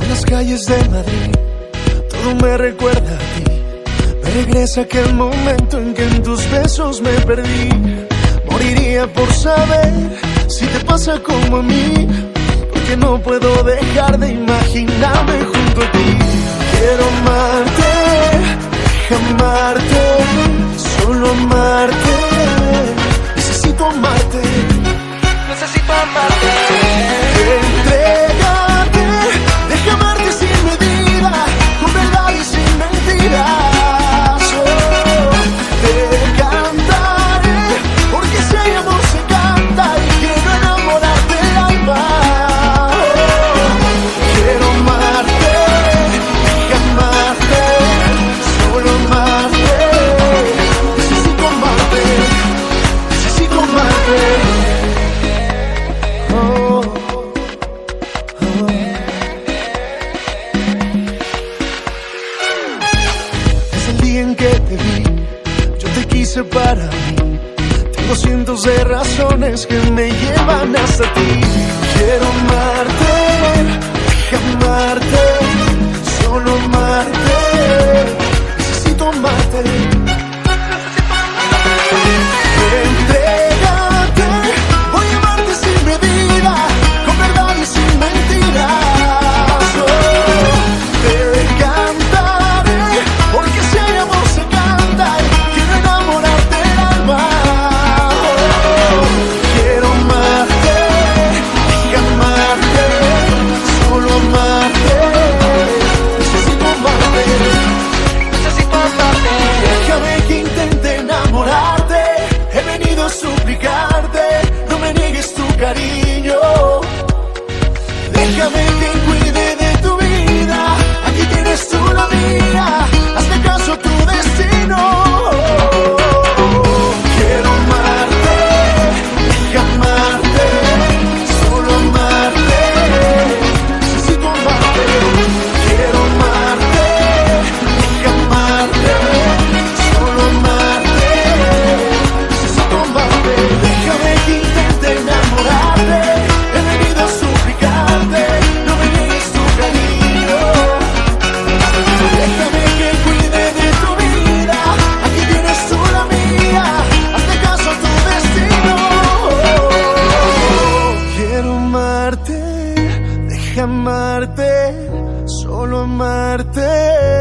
En las calles de Madrid, todo me recuerda a ti. Me regresa aquel momento en que en tus besos me perdí. Moriría por saber si te pasa como a mí. Porque no puedo dejar de imaginarme junto a ti. Quiero amarte, Necesito amarte. Te vi, yo te quise para mí. Tengo cientos de razones que me llevan hasta ti. Quiero amarte, amarte. amarte, solo amarte.